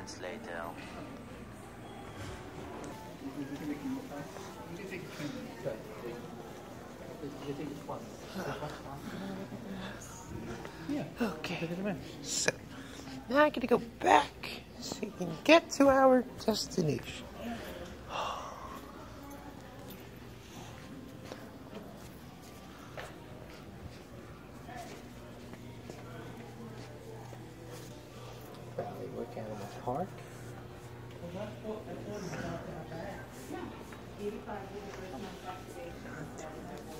moments later. Okay. So now I gotta go back so we can get to our destination. Valleywood Animal Park. Kind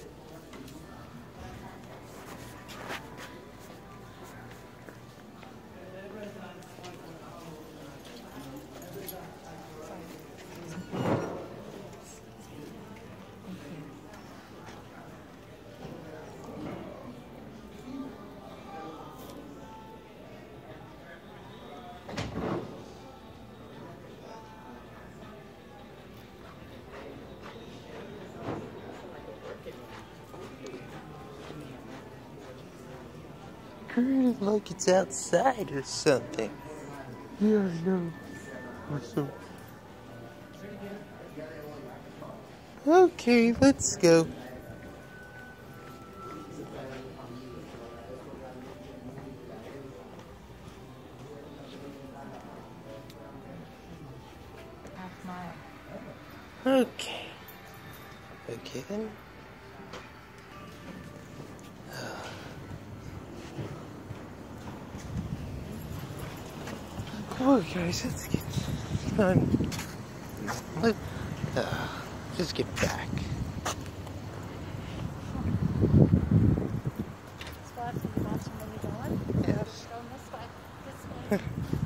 of like it's outside or something. Yeah, I know. Or some- Okay, let's go. Okay. Okay then. Come on, guys, let's get on. Let, uh, just get back. Spot in the bottom when you're going. Yes.